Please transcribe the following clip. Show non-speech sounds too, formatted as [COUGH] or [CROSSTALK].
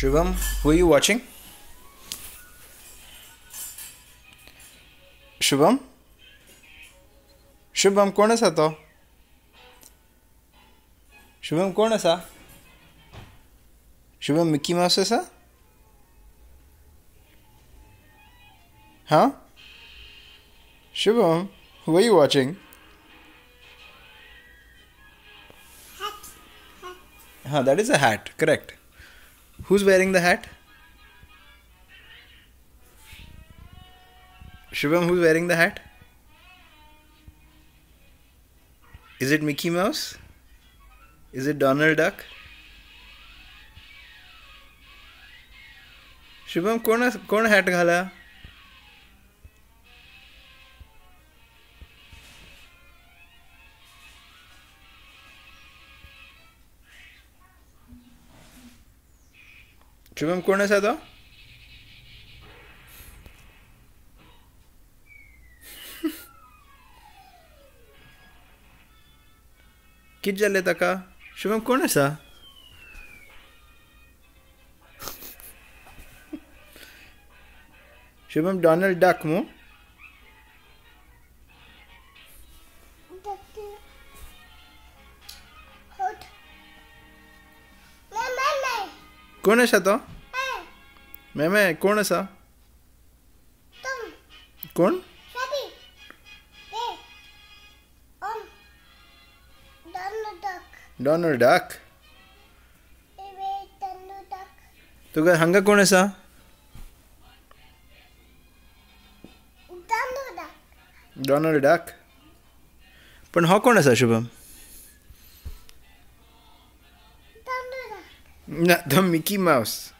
Shubham, who are you watching? Shubham Shubham कोण आसा तो शुभम कोण आसा शुभम मिकी माउस आसा who are you watching? Hat. Hat. Huh, that is a hat, correct. Who's wearing the hat? Shubham, who's wearing the hat? Is it Mickey Mouse? Is it Donald Duck? Shubham कोण कोण hat घाला शुभम कोण आसा तो कि जालें ताका शुभम कोण आसा शुभम डोनाल्ड डक मू। कौन ऐसा तो मैं मैं कौन ऐसा तुम। कौन? Donald Duck. तो क्या हंगा कौन ऐसा डोनर डक। पर हाँ कौन ऐसा Shubham? Not the [LAUGHS] Mickey Mouse.